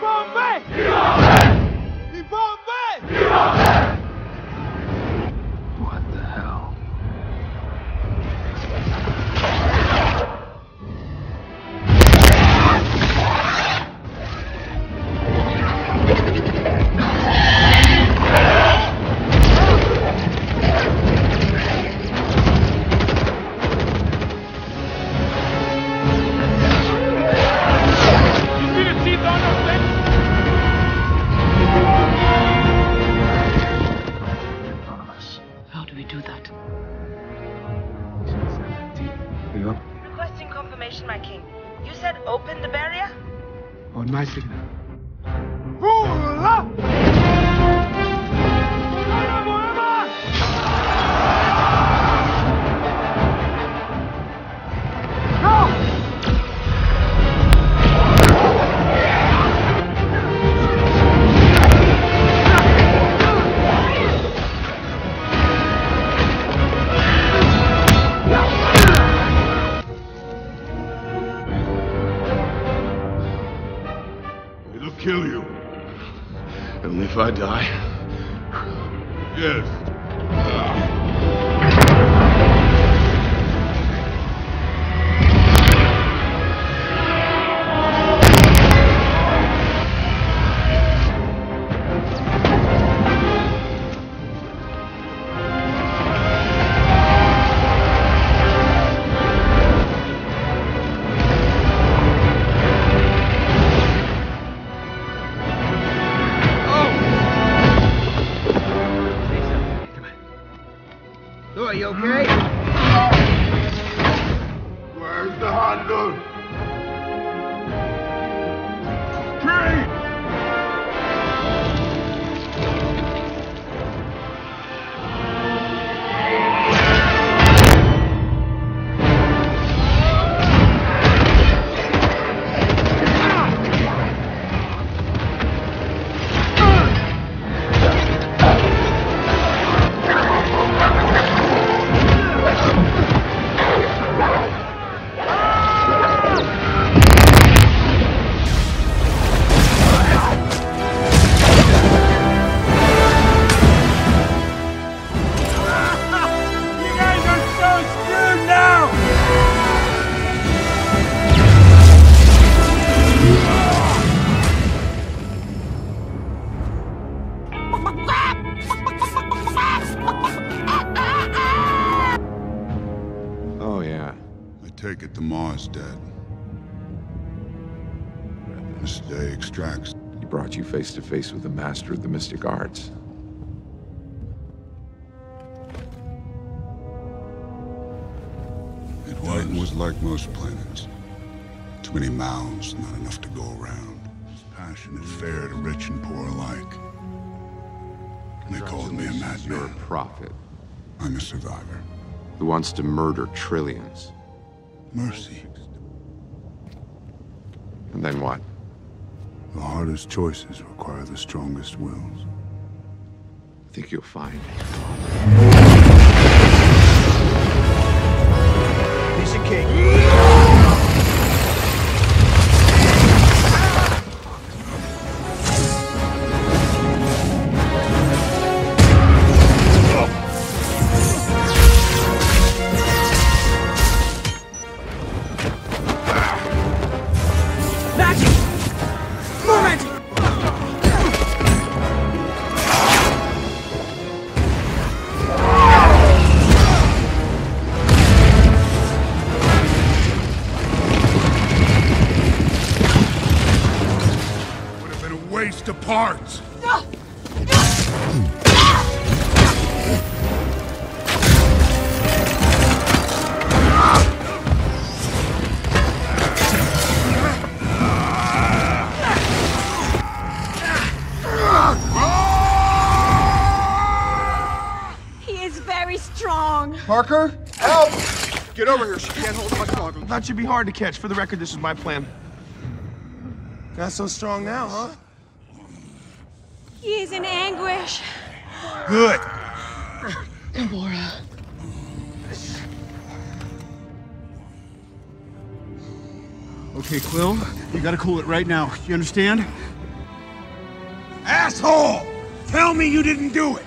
What die. Where's the handle? Take it the Mars dead. This day extracts. He brought you face to face with the master of the mystic arts. It Titan was like most planets. Too many mouths, not enough to go around. His passionate fair to rich and poor alike. They called me a madman. You're a prophet I'm a survivor. who wants to murder trillions. Mercy. And then what? The hardest choices require the strongest wills. I think you'll find. Piece of cake. Have been a waste of parts. He is very strong. Parker, help! Get over here. She can't hold much longer. That should be hard to catch. For the record, this is my plan. Not so strong now, huh? He is in anguish. Good. Gamora. Okay, Quill, you gotta cool it right now. You understand? Asshole! Tell me you didn't do it!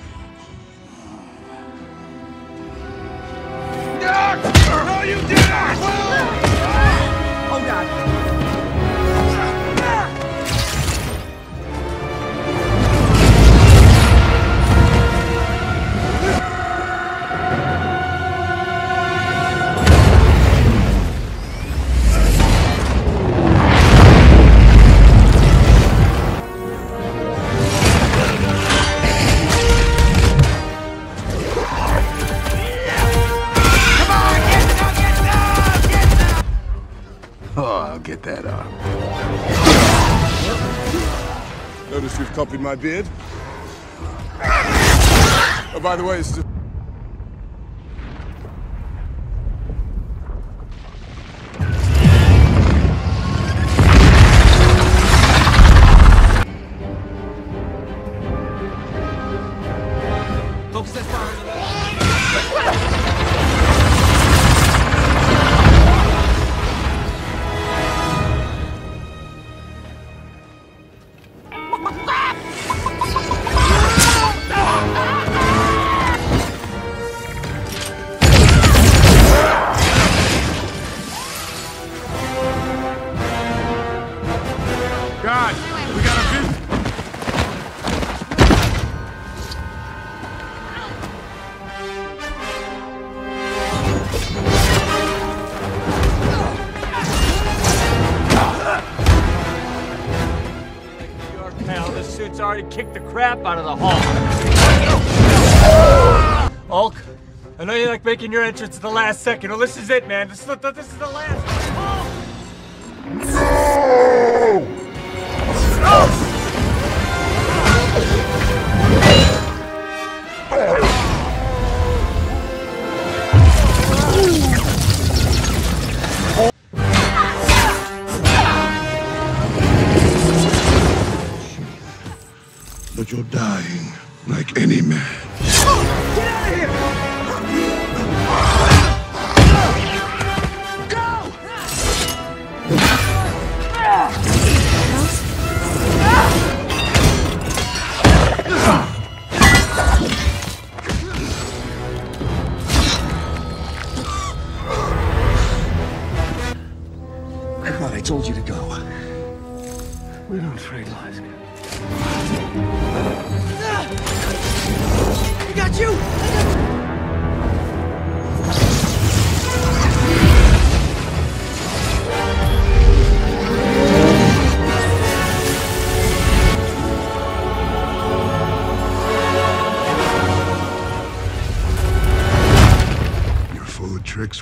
Get that up. Notice you've copied my beard? Oh, by the way, it's just... God, already kicked the crap out of the hall. Hulk, I know you like making your entrance at the last second. Well, this is it, man. This is the, this is the last.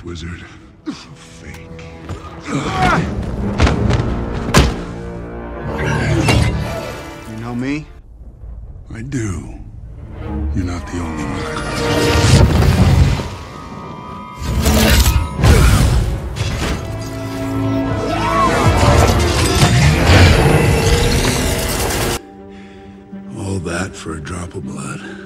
Wizard. Fake. You know me? I do. You're not the only one. All that for a drop of blood.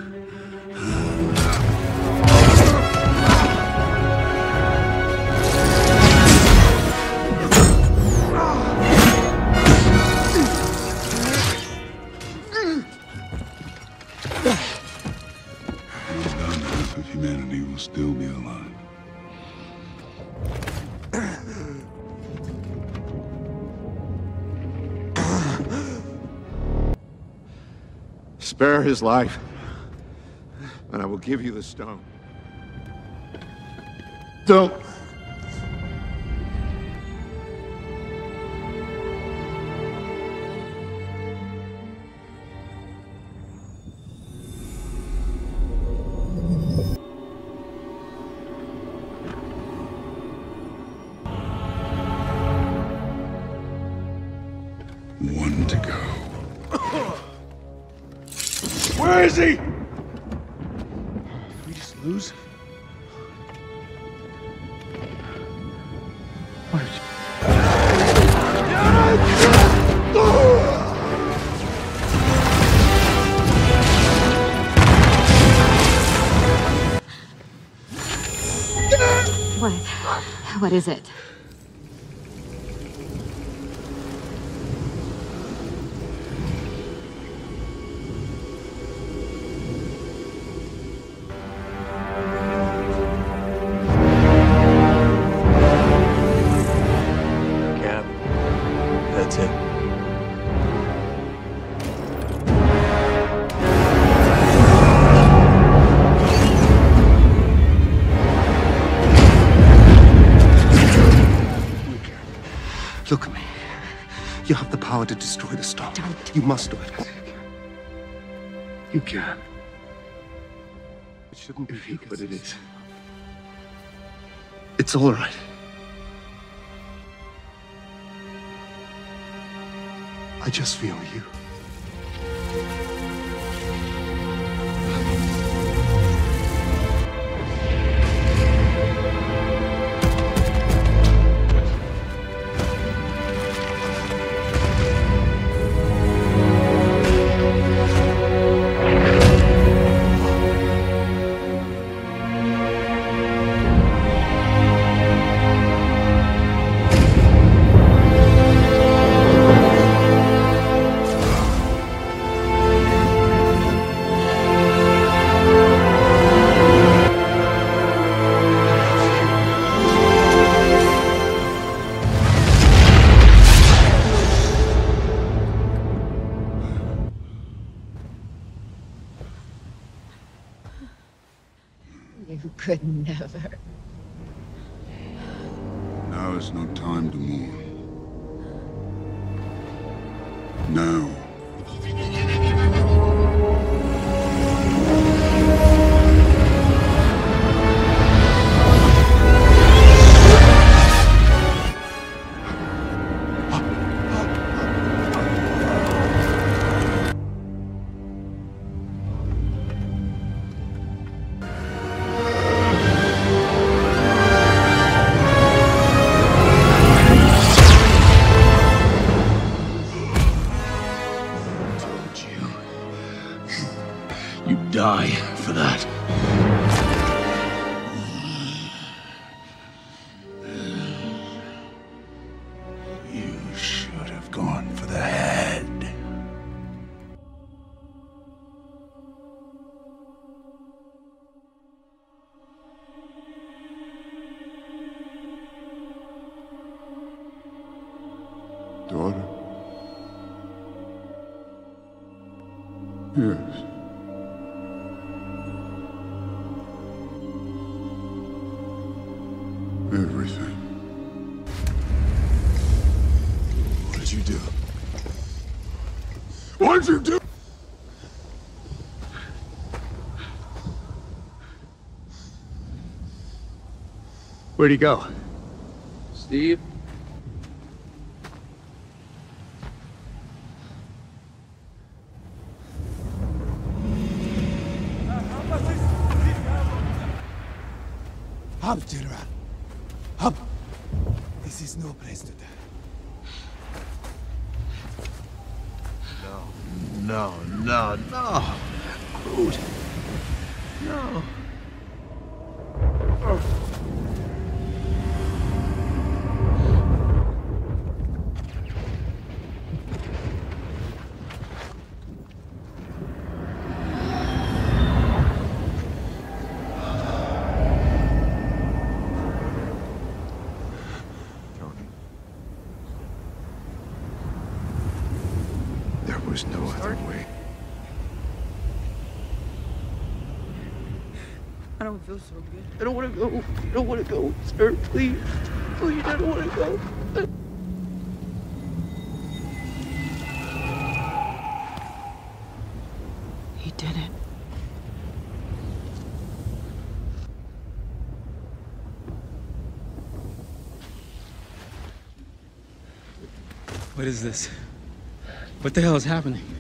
Spare his life, and I will give you the stone. Don't. Where is he? Did we just lose? What did you... What? What is it? You have the power to destroy the stone. Don't. You must do it. You can. It shouldn't be If you but it can. is. It's all right. I just feel you. You Now die for that. you should have gone for the head. Daughter? Yes. Where'd he go? Steve? Up, General. Up. This is no place to die. No, no, no. Groot. No. There was no other way. I don't feel so good. I don't want to go. I don't want to go, sir. Please. Please, I don't want to go. He did it. What is this? What the hell is happening?